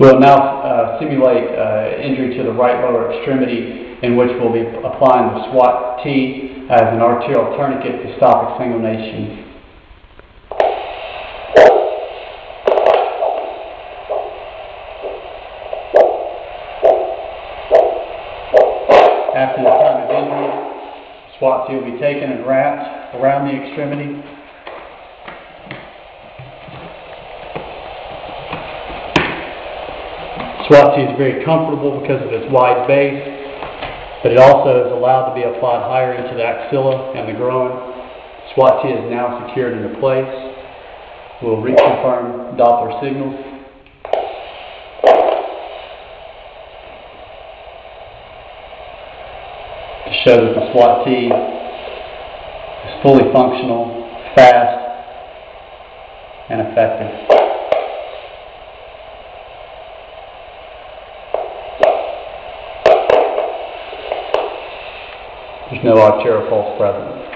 We'll now uh, simulate uh, injury to the right lower extremity in which we'll be applying the SWAT T as an arterial tourniquet to stop exsanguination. After the time of injury, SWAT T will be taken and wrapped around the extremity. SWAT T is very comfortable because of its wide base, but it also is allowed to be applied higher into the axilla and the groin. SWAT T is now secured into place. We'll reconfirm Doppler signals. To show that the SWAT T is fully functional, fast, and effective. There's no arterial pulse present.